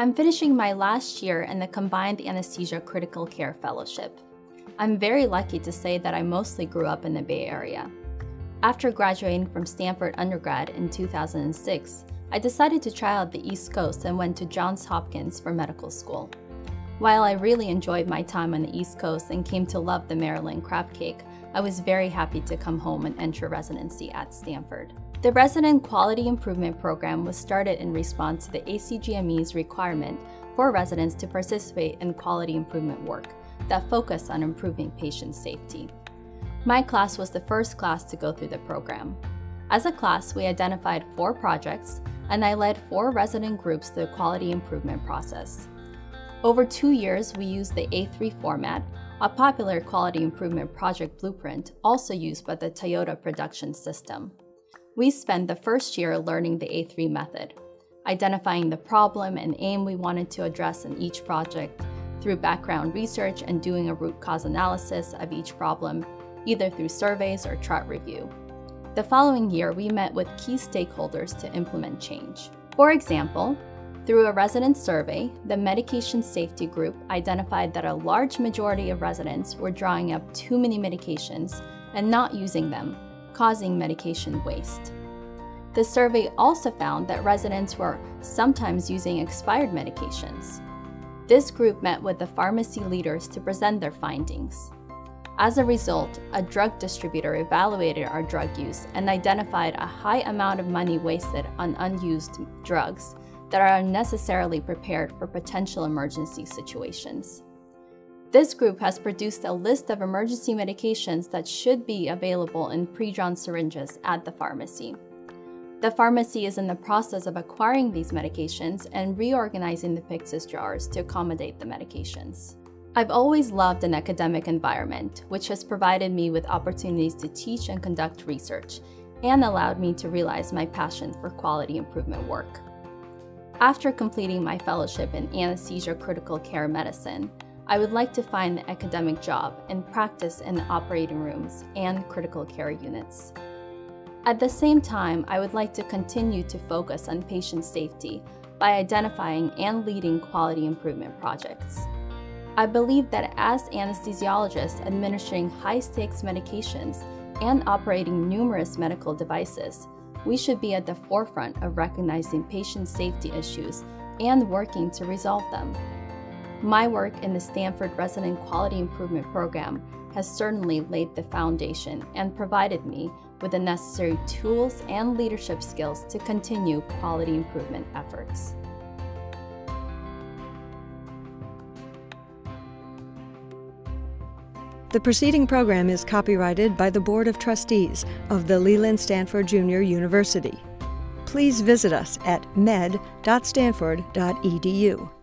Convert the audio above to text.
I'm finishing my last year in the Combined Anesthesia Critical Care Fellowship. I'm very lucky to say that I mostly grew up in the Bay Area. After graduating from Stanford undergrad in 2006, I decided to try out the East Coast and went to Johns Hopkins for medical school. While I really enjoyed my time on the East Coast and came to love the Maryland crab cake, I was very happy to come home and enter residency at Stanford. The Resident Quality Improvement Program was started in response to the ACGME's requirement for residents to participate in quality improvement work that focused on improving patient safety. My class was the first class to go through the program. As a class, we identified four projects, and I led four resident groups through the quality improvement process. Over two years, we used the A3 format, a popular quality improvement project blueprint also used by the Toyota production system. We spent the first year learning the A3 method, identifying the problem and aim we wanted to address in each project through background research and doing a root cause analysis of each problem, either through surveys or chart review. The following year, we met with key stakeholders to implement change. For example, through a resident survey, the medication safety group identified that a large majority of residents were drawing up too many medications and not using them, causing medication waste. The survey also found that residents were sometimes using expired medications. This group met with the pharmacy leaders to present their findings. As a result, a drug distributor evaluated our drug use and identified a high amount of money wasted on unused drugs that are unnecessarily prepared for potential emergency situations. This group has produced a list of emergency medications that should be available in pre-drawn syringes at the pharmacy. The pharmacy is in the process of acquiring these medications and reorganizing the Pyxis jars to accommodate the medications. I've always loved an academic environment, which has provided me with opportunities to teach and conduct research, and allowed me to realize my passion for quality improvement work. After completing my fellowship in anesthesia critical care medicine, I would like to find an academic job and practice in the operating rooms and critical care units. At the same time, I would like to continue to focus on patient safety by identifying and leading quality improvement projects. I believe that as anesthesiologists administering high-stakes medications and operating numerous medical devices, we should be at the forefront of recognizing patient safety issues and working to resolve them. My work in the Stanford Resident Quality Improvement Program has certainly laid the foundation and provided me with the necessary tools and leadership skills to continue quality improvement efforts. The preceding program is copyrighted by the Board of Trustees of the Leland Stanford Junior University. Please visit us at med.stanford.edu.